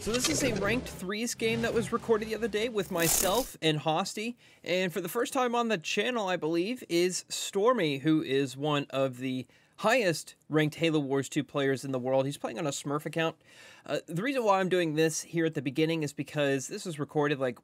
So this is a ranked threes game that was recorded the other day with myself and Hosty, and for the first time on the channel, I believe, is Stormy, who is one of the highest ranked Halo Wars 2 players in the world. He's playing on a Smurf account. Uh, the reason why I'm doing this here at the beginning is because this was recorded like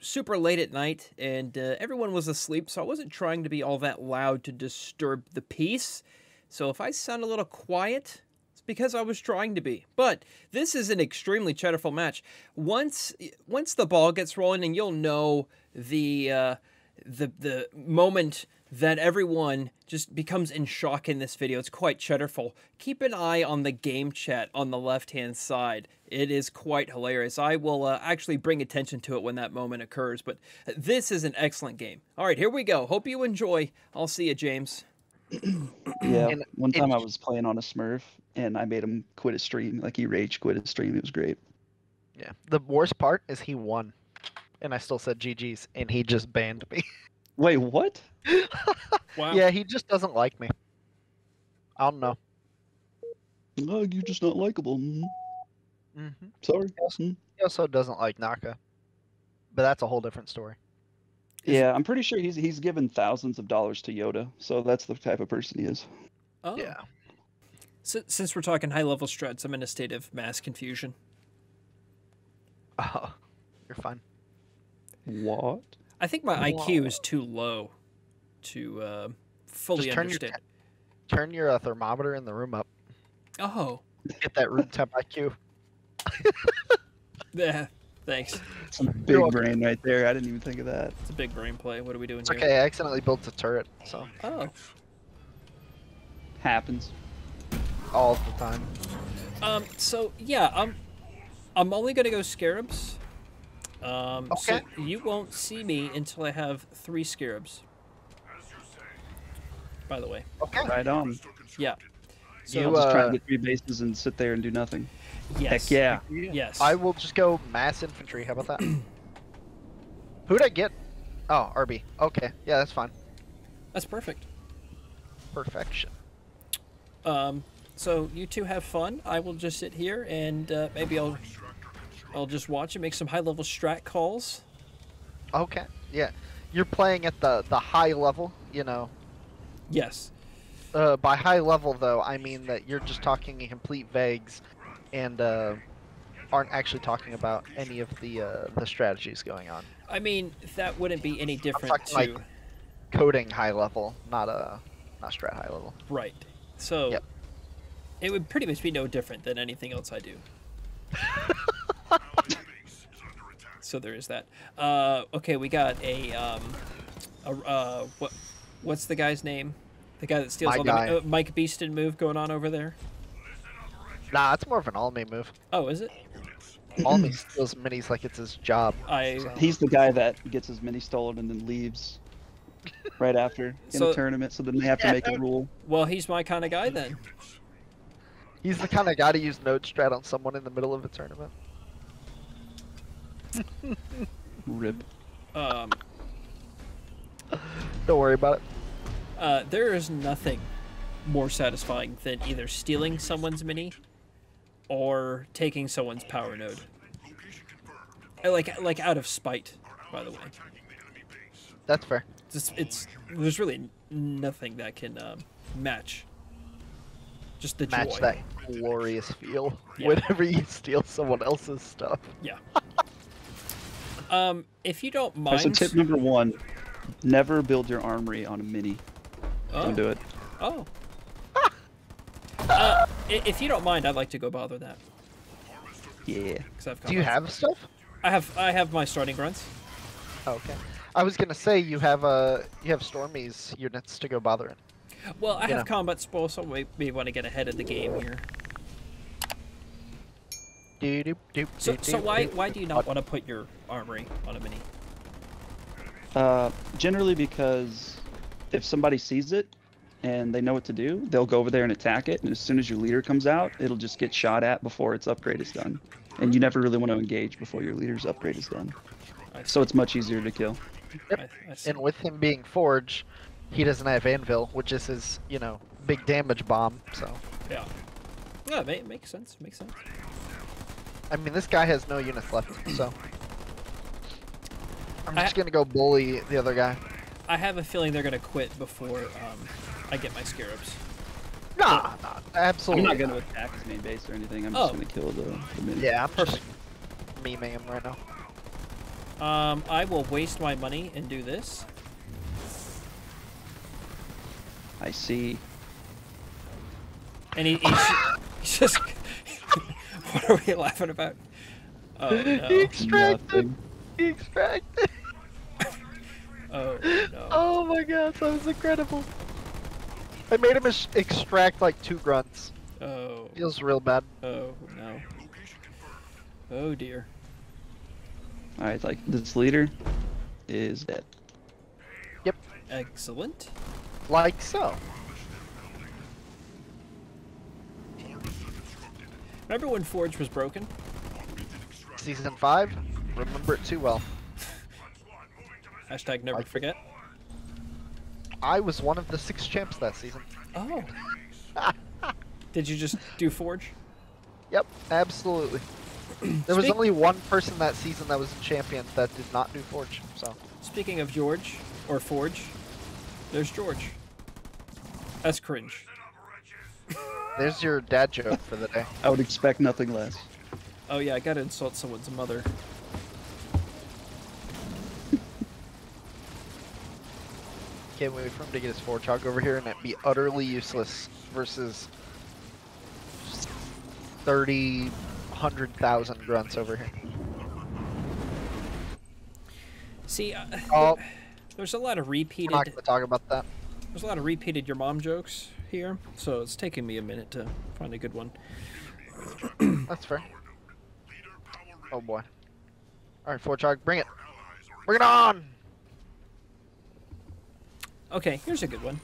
super late at night, and uh, everyone was asleep, so I wasn't trying to be all that loud to disturb the peace. So if I sound a little quiet, because I was trying to be. But this is an extremely cheddarful match. Once once the ball gets rolling, and you'll know the uh, the the moment that everyone just becomes in shock in this video. It's quite cheddarful. Keep an eye on the game chat on the left hand side. It is quite hilarious. I will uh, actually bring attention to it when that moment occurs. But this is an excellent game. All right, here we go. Hope you enjoy. I'll see you, James. Yeah, And- one time I was playing on a Smurf and I made him quit his stream. Like he rage quit his stream. It was great. Yeah. The worst part is he won, and I still said GG's, and he just banned me. Wait, what? Wow. yeah, he just doesn't like me. I don't know. No, you're just not likable. Mm, hmm Sorry. Mm. He also doesn't like Naka, but that's a whole different story. Yeah, I'm pretty sure he's he's given thousands of dollars to Yoda, so that's the type of person he is. Oh. Yeah. Si- Since we're talking high level struts, I'm in a state of mass confusion. Oh, you're fine. What? I think my IQ is too low to uh, fully Just turn your understand. Turn your uh, thermometer in the room up. Oh, Get that room temp IQ. yeah. Thanks. Some big welcome. brain right there. I didn't even think of that. It's a big brain play. What are we doing It's here? okay. I accidentally built a turret, so Oh, Happens. all the time. um. So yeah, I'm. I'm only gonna go scarabs. Um. So Okay. you won't see me until I have three scarabs. By the way, Okay. Right on. yeah. So You, I'll just try uh, and get three bases and sit there and do nothing. Yes. Heck yeah. Yes. I will just go mass infantry. How about that? Who'd I get? Oh, RB. Okay. Yeah, that's fine. That's perfect. Perfection. Um. So you two have fun. I will just sit here and uh, maybe I'll. I'll just watch and make some high level strat calls. Okay. Yeah. You're playing at the the high level, you know. Yes. Uh, by high level though, I mean that you're just talking in complete vagues, and uh, aren't actually talking about any of the uh, the strategies going on. I mean, that wouldn't be any different to talking like- Coding high level, not a not strat high level. right. So Yep. it would pretty much be no different than anything else I do. so there is that. Uh, okay, we got a um, a uh, what what's the guy's name? The guy that steals My all guy. the uh, Mike Beeston move going on over there. Nah, it's more of an Alme move. Oh, is it? Alme steals minis like it's his job. I So- He's the guy that gets his mini stolen and then leaves right after in So- a tournament, so then they have to make a rule. well, he's my kind of guy then. He's the kind of guy to use node strat on someone in the middle of a tournament. Rib. Um, Don't worry about it. uh, there is nothing more satisfying than either stealing someone's mini or taking someone's power node. Uh, Like like out of spite, by the way. That's fair. It's, it's there's really nothing that can um, match. Just the Match joy. that glorious feel Yeah. whenever you steal someone else's stuff. Yeah. um, if you don't mind. so tip number one: never build your armory on a mini. oh, Don't do it. Oh. uh, i- if you don't mind, I'd like to go bother that. Yeah. 'cause I've got Do you have stuff? I have I have my starting grunts. Oh, okay. I was gonna say you have uh you have Stormy's units to go bothering. Well, I Yeah. have combat spoil, so we may want to get ahead of the game here. Doop, doop, doop, So, doop, so doop, why why do you not want to put your armory on a mini? Uh, generally because if somebody sees it and they know what to do, they'll go over there and attack it, and as soon as your leader comes out, it'll just get shot at before its upgrade is done. And you never really want to engage before your leader's upgrade is done. So it's much easier to kill. I, I. And with him being Forge, he doesn't have Anvil, which is his, you know, big damage bomb. So yeah, yeah, ma- makes sense. Makes sense. I mean, this guy has no units left, so. I'm I- just gonna go bully the other guy. I have a feeling they're gonna quit before um, I get my scarabs. Nah, nah, I'm not going to attack his main base or anything. I'm Oh. just going to kill the, the mini. Yeah, I'm Perfect. just memeing him right now. Um, I will waste my money and do this. I see. And he, he's, he's just. what are we laughing about? Oh He extracted. Nothing. He extracted. Oh no! Oh my god, that was incredible. I made him extract like two grunts. Oh Feels real bad. oh no! Oh dear! All right, like this leader is dead. Yep. Excellent. Like so. Remember when Forge was broken? Season 5, remember it too well. Hashtag never Like- forget. I was one of the six champs that season. Oh. Did you just do Forge? Yep, absolutely. There was Speak- only one person that season that was in champion that did not do Forge, so. Speaking of George or Forge, there's George. That's cringe. There's your dad joke for the day. I would expect nothing less. Oh yeah, I gotta insult someone's mother. Can't wait for him to get his Forge Hog over here and it be utterly useless versus 30, 100,000 grunts over here. See, uh, Oh, there's a lot of we're repeated. not going to talk about that. There's a lot of repeated your mom jokes here, so it's taking me a minute to find a good one. That's fair. Oh boy. Alright, Forge Hog, bring it. Bring it on! Okay, here's a good one.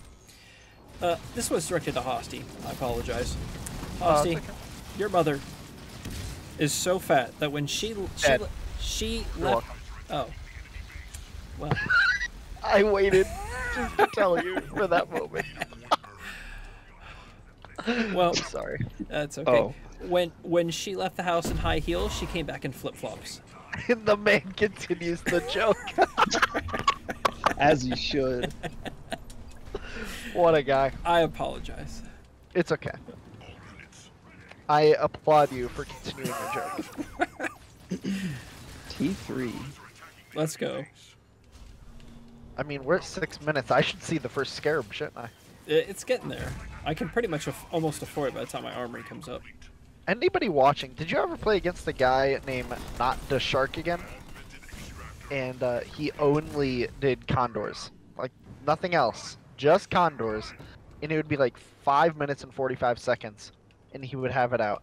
Uh, this was directed to Hosty. I apologize. Oh, it's Hosty, okay. your mother is so fat that when she she Dead. she left. Oh. Well, I waited just to tell you for that moment. well, I'm sorry. that's okay. Oh. When when she left the house in high heels, she came back in flip flops. And the man continues the joke. As you should. What a guy. I apologize. It's okay. I applaud you for continuing the joke. T3. Let's go. I mean, we're at six minutes. I should see the first scarab, shouldn't I? It's getting there. I can pretty much aff- almost afford it by the time my armory comes up. Anybody watching, did you ever play against a guy named Not the Shark again? And uh, he only did condors. Like, nothing else. Just condors. And it would be like 5 minutes and 45 seconds. And he would have it out.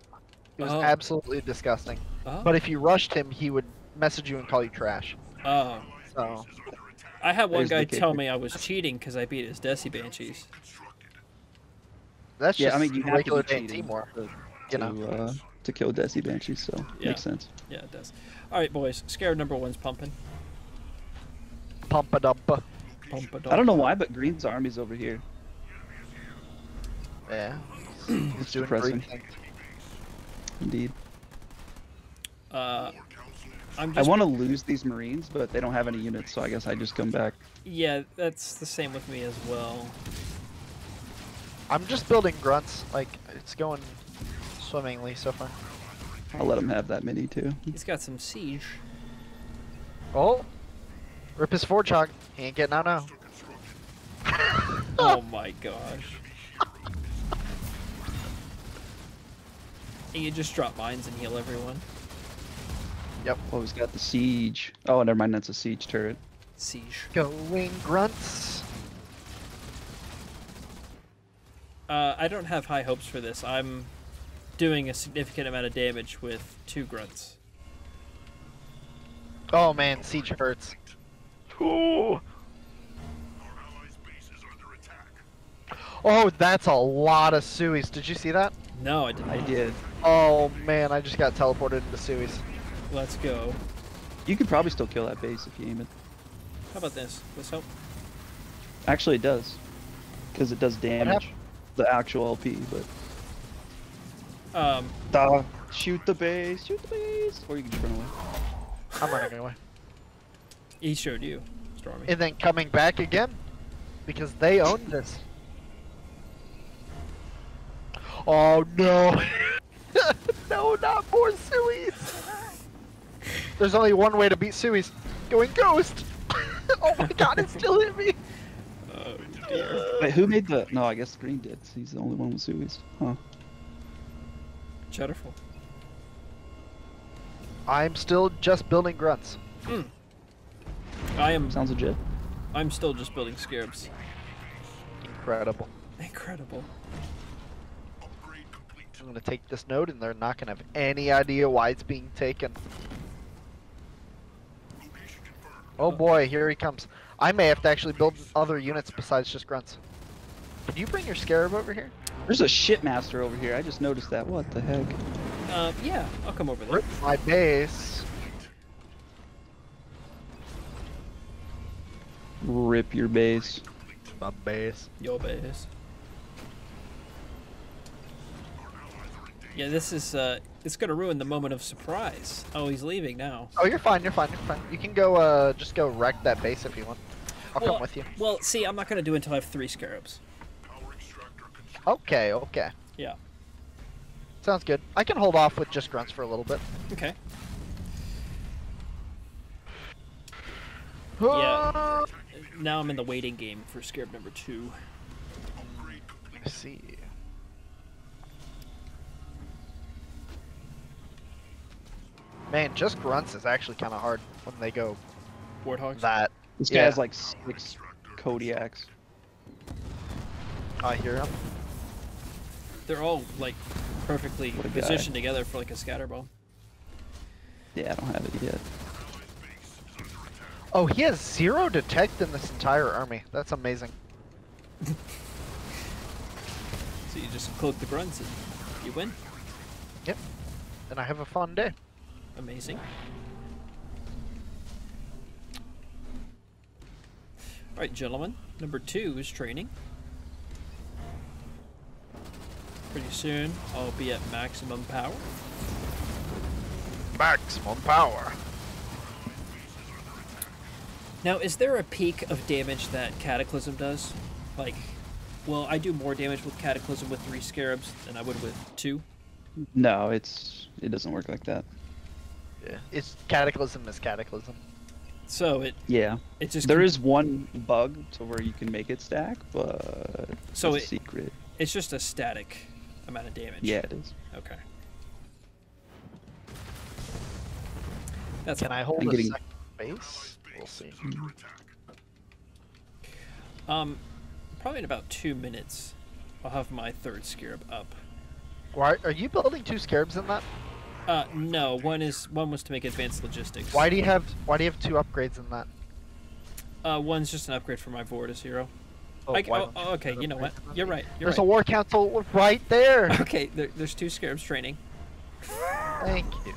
It was Oh. absolutely disgusting. Oh. But if you rushed him, he would message you and call you trash. Oh. So, I had one guy tell me I was cheating because I beat his Desi Banshees. that's Yeah, just I mean, you have regular to day be teamwork. to, you to, know. uh, to kill Desi Banshees, so Yeah. makes sense. Yeah, it does. All right, boys. Scared number one's pumping. Pump it up. Pump it I don't know why, but Green's army's over here. Yeah. It's doing depressing. Indeed. Uh, I'm I want to lose these Marines, but they don't have any units, so I guess I just come back. Yeah, that's the same with me as well. I'm just building grunts. Like it's going swimmingly so far. I'll let them have that mini too. He's got some siege. Oh, rip his forge hog. He ain't getting out now. Oh my gosh. And you just drop mines and heal everyone. Yep. Oh, he's got the siege. Oh, never mind. That's a siege turret. Siege. Going grunts. Uh, I don't have high hopes for this. I'm doing a significant amount of damage with two grunts. Oh man, siege hurts. Ooh. Oh, that's a lot of Sui's. Did you see that? No, I didn't. I did. Oh man, I just got teleported into Sui's. Let's go. You could probably still kill that base if you aim it. How about this? Let's help? Actually, it does, because it does damage. The actual LP, but Um, Duh. Shoot the base, shoot the base, or you can just run away. I'm running away. He showed you, Stormy. And then coming back again, because they own this. Oh no! no, not more Suies! There's only one way to beat Suies. Going Ghost! oh my god, it still hit me! oh dear. Wait, who made the? No, I guess Green did. He's the only one with Sui's. Huh. Cheddarful. I'm still just building grunts. Hmm. I am. Sounds legit. I'm still just building scarabs. Incredible. Incredible. I'm gonna take this node and they're not gonna have any idea why it's being taken. Oh boy, here he comes. I may have to actually build other units besides just grunts. Can you bring your scarab over here? There's a shipmaster over here. I just noticed that. What the heck? Uh, yeah, I'll come over there. Rip my base. Rip your base. My base. Your base. Yeah, this is uh, it's gonna ruin the moment of surprise. Oh, he's leaving now. Oh, you're fine. You're fine. You're fine. You can go. Uh, just go wreck that base if you want. I'll well, come with you. Well, see, I'm not gonna do it until I have three scarabs. Okay. Okay. Yeah. Sounds good. I can hold off with just grunts for a little bit. Okay. Yeah. Now I'm in the waiting game for scarab number two. Let me see. Man, just grunts is actually kind of hard when they go Warthogs. that. This guy Yeah. has like six Kodiaks. I hear him. They're all like perfectly What a guy. positioned together for like a scatter bomb. Yeah, I don't have it yet. Oh, he has zero detect in this entire army. That's amazing. So you just cloak the grunts and you win. Yep. And I have a fun day. Amazing. Alright, gentlemen. Number two is training. Pretty soon, I'll be at maximum power. Maximum power. Now, is there a peak of damage that Cataclysm does? Like, well, I do more damage with Cataclysm with three Scarabs than I would with two. No, it's it doesn't work like that. Yeah. It's cataclysm is cataclysm. So it Yeah, it just there con- is one bug to where you can make it stack, but So it's it- secret. it's just a static amount of damage. Yeah, it is. Okay. That's Can I hold I'm a getting- second base? We'll see. Um, probably in about two minutes, I'll have my third scarab up. Why are you building two scarabs in that? Uh, no, one is one was to make advanced logistics. Why do you have Why do you have two upgrades in that? Uh, one's just an upgrade for my Vortis hero. Oh, I, oh, oh, okay, you know what? upgrades in that? You're right. You're There's a war council right there. Okay, there, there's two scarabs training. Thank you.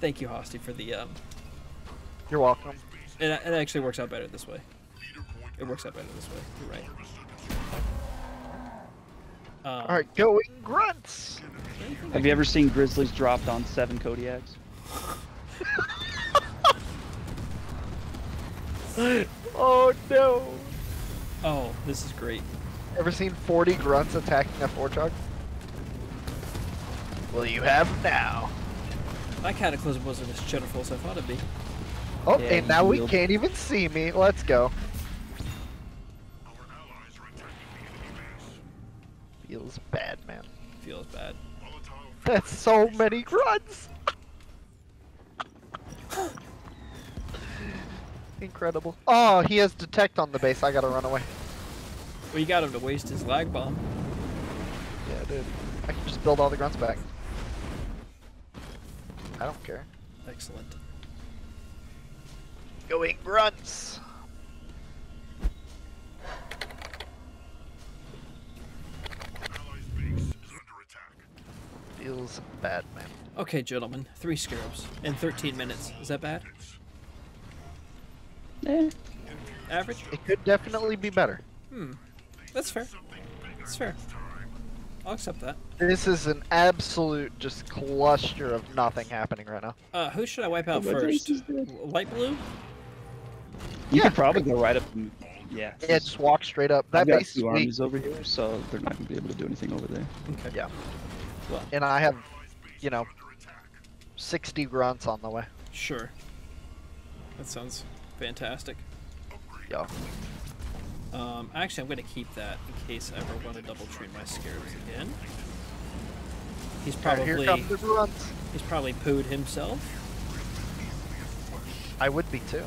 Thank you, Hosty, for the um. You're welcome. It, it actually works out better this way. It works out better this way. You're right. Um, All right, going grunts. Have you ever seen Grizzlies dropped on seven Kodiaks? Oh no. Oh, this is great. Ever seen 40 grunts attacking a four truck? Well, you have now. My cataclysm wasn't as cheddar as I thought it'd be. Oh, Yeah, and now we yield. can't even see me. Let's go. Feels bad, man. Feels bad. That's so many grunts. Incredible. Oh, he has detect on the base. I gotta run away. Well, you got him to waste his lag bomb. Yeah, dude. I can just build all the grunts back. I don't care. Excellent. Going grunts. Feels bad, man. Okay, gentlemen, three scarabs in 13 minutes. Is that bad? Eh, Average? It could definitely be better. Hmm. That's fair. That's fair. I'll accept that. This is an absolute just cluster of nothing happening right now. Uh, who should I wipe out first? race? Light blue? You Yeah. could probably go right up. And, yeah. Yeah, just walk straight up. That I've got base is two weak, armies over here, so they're not gonna be able to do anything over there. Okay. Yeah. Well, and I have, you know, 60 grunts on the way. sure. That sounds fantastic. Yeah. Um, actually, I'm going to keep that in case I ever want to double train my scarabs again. He's probably here come the grunts. he's probably pooed himself. I would be too.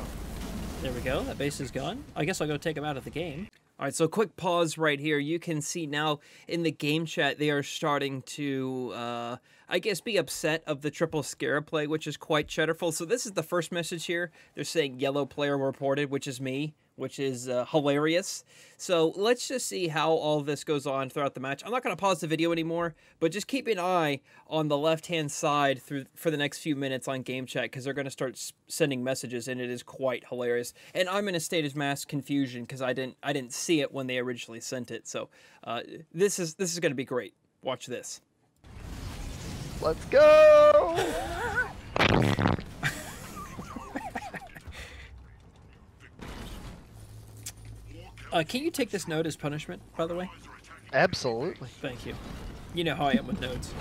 There we go. That base is gone. I guess I'll go take him out of the game. All right, so a quick pause right here. You can see now in the game chat they are starting to, uh, I guess, be upset of the triple scarab play, which is quite cheddarful. So this is the first message here. They're saying yellow player reported, which is me, which is uh, hilarious. So let's just see how all this goes on throughout the match. I'm not going to pause the video anymore, but just keep an eye on the left-hand side through for the next few minutes on game chat because they're going to start s- sending messages, and it is quite hilarious. And I'm in a state of mass confusion because I didn't I didn't see it when they originally sent it. So uh, this is this is going to be great. Watch this. Let's go! Uh, can you take this node as punishment, by the way? Absolutely. Thank you. You know how I am with nodes.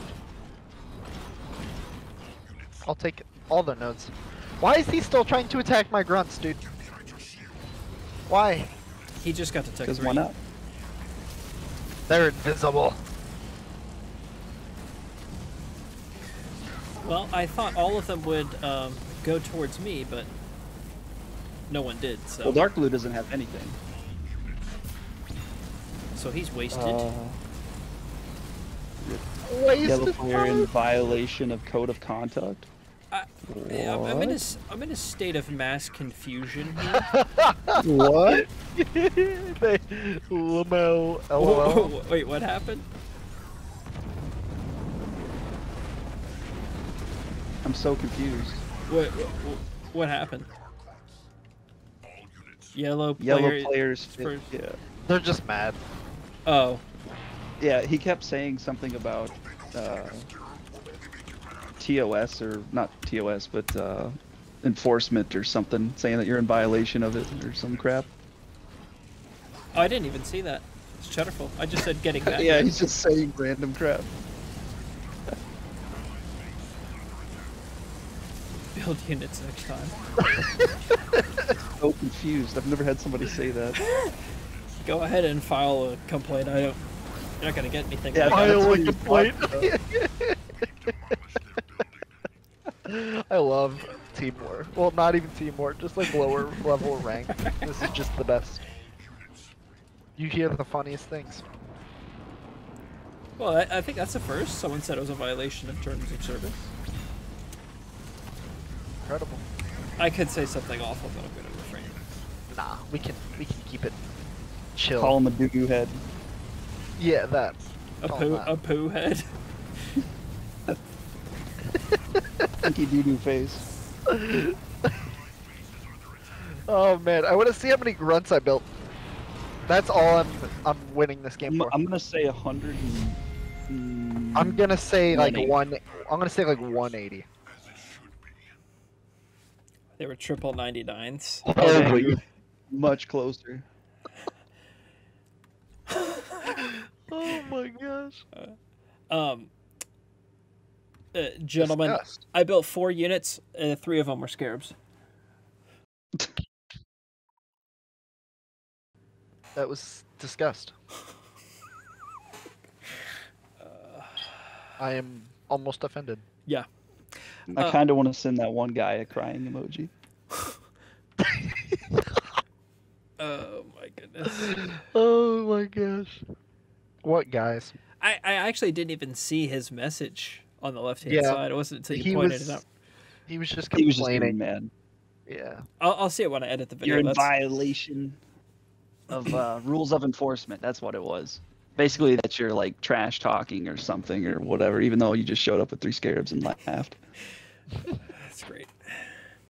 I'll take all the nodes. Why is he still trying to attack my grunts, dude? Why? He just got to tech Because three. why not? They're invisible. Well, I thought all of them would um, go towards me, but no one did. So, Well, Dark Blue doesn't have anything. So he's wasted. Uh, Wasted yellow player in violation of code of conduct. I, I'm, I'm in a, What? s- I'm in a state of mass confusion here. what? they, Lamel, Whoa, LOL. Wait, what happened? I'm so confused. What, what, what happened? Yellow player. Yellow players. for- Yeah. They're just mad. Oh, Yeah, he kept saying something about uh, TOS or not TOS, but uh, enforcement or something, saying that you're in violation of it or some crap. Oh, I didn't even see that. It's cheddarful. I just said getting back. yeah, he's just saying random crap. Build units next time. So confused. I've never had somebody say that. Go ahead and file a complaint. I don't. You're not gonna get anything. Yeah, like I that. that's Iowa what he complaint. I love Team War. Well, not even Team War, just like lower level rank. This is just the best. You hear the funniest things. Well, I, I think that's the first. Someone said it was a violation of terms of service. Incredible. I could say something awful, but I'm gonna refrain. Nah, we can we can keep it chill. Call him a doo doo head. Yeah, that. A Call poo, that. a poo head. Stinky doo doo face. Oh man, I want to see how many grunts I built. That's all I'm I'm winning this game I'm, for. I'm gonna say a hundred and. I'm gonna say like 180. one. I'm gonna say like 180. They were triple 99s. Oh, Oh, wait, you're much closer. Oh my gosh. Um, uh, gentlemen, Disgust. I built four units. Uh, three of them were scarabs. That was disgust. I am almost offended. Yeah. I Uh, kind of want to send that one guy a crying emoji. Oh my goodness. Oh my gosh. What guys? I, I actually didn't even see his message on the left hand Yeah. side. It wasn't until you He pointed was it out. he was just He was just complaining. getting mad. yeah. I'll, I'll see it when I edit the video. You're in That's- violation of uh, rules of enforcement. That's what it was. Basically, that you're like trash talking or something or whatever, even though you just showed up with three scarabs and laughed. That's great.